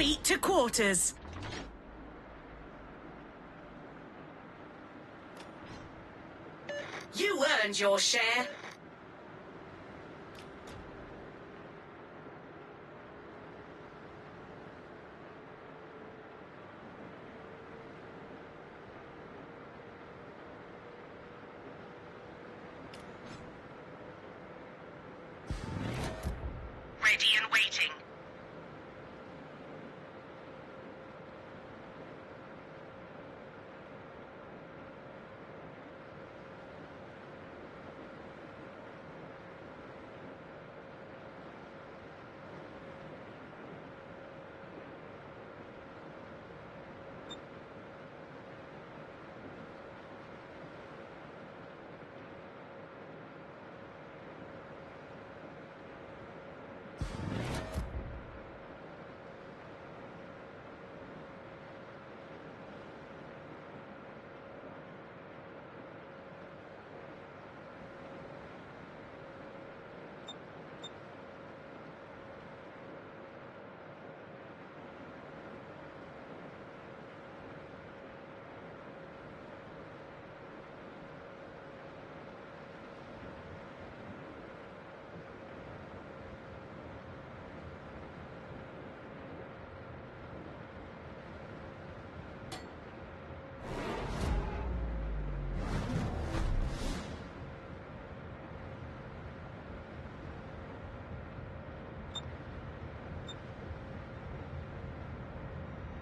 Beat to quarters. You earned your share.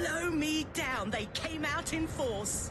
Blow me down. They came out in force.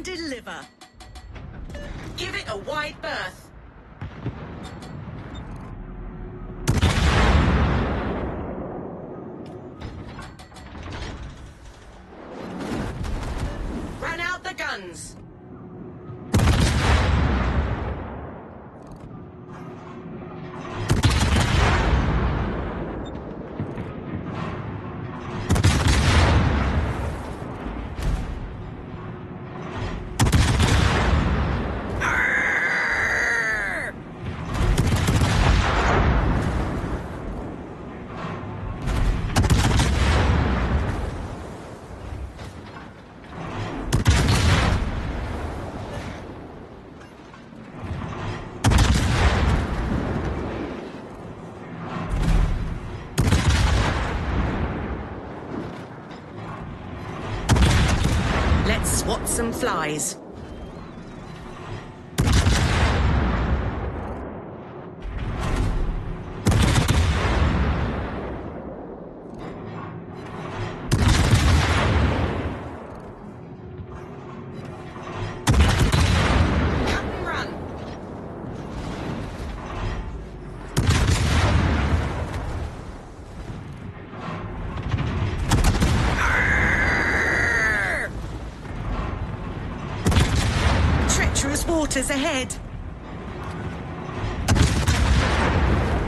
And deliver. Give it a wide berth. Run out the guns. Let's swat some flies. Waters ahead.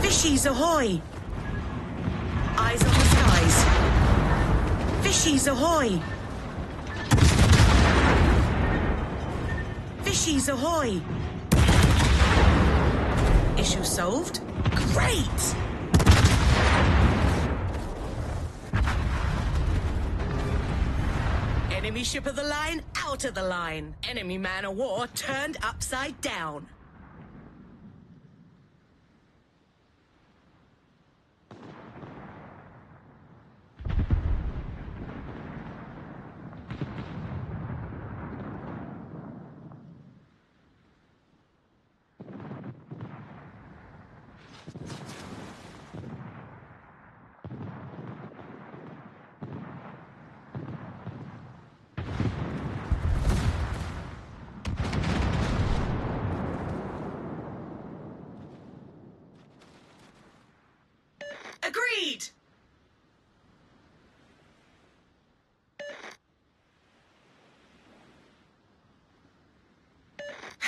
Fishies ahoy! Eyes on the skies. Fishies ahoy! Fishies ahoy! Issue solved? Great! Enemy ship of the line, out of the line. Enemy man of war turned upside down.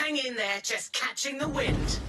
Hang in there, just catching the wind.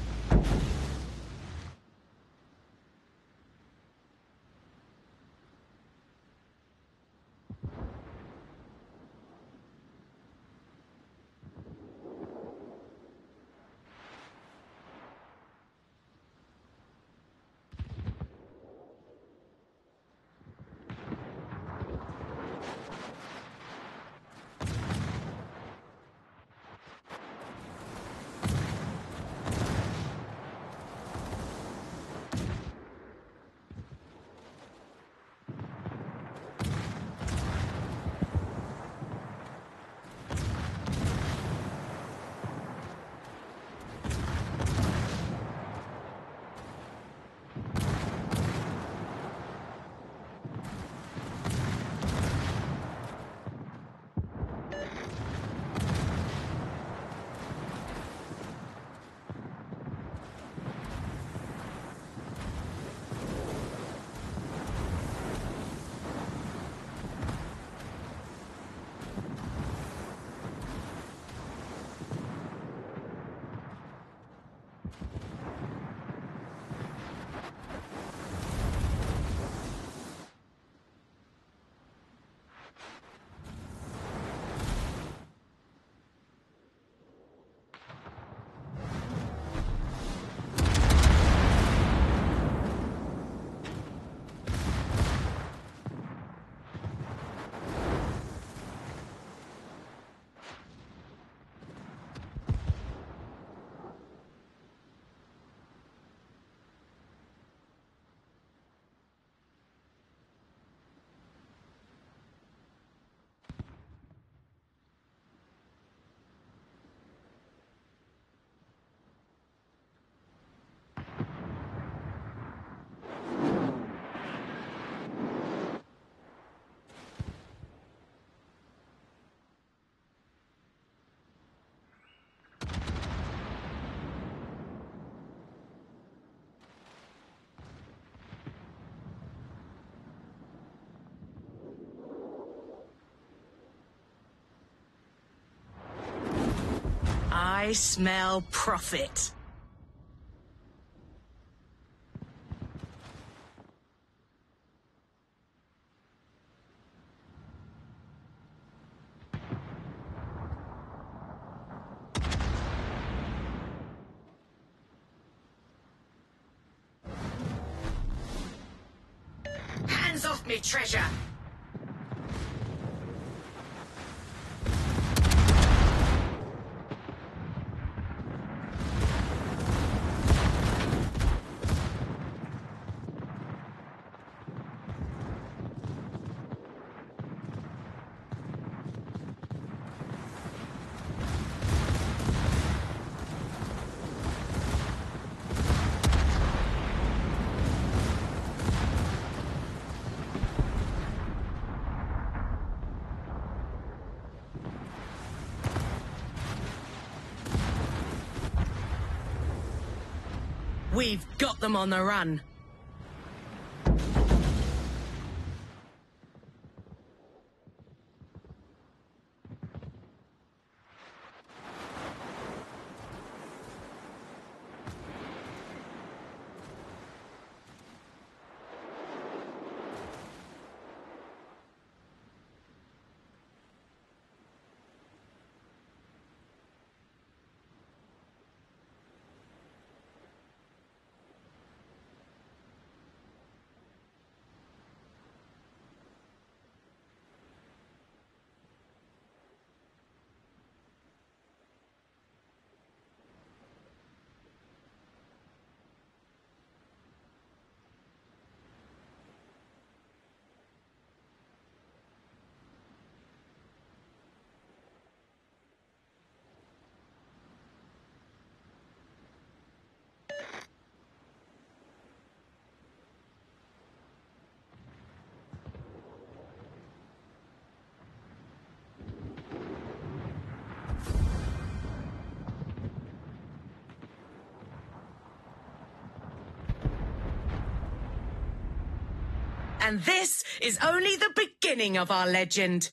I smell profit. Hands off me, treasure! We've got them on the run. And this is only the beginning of our legend.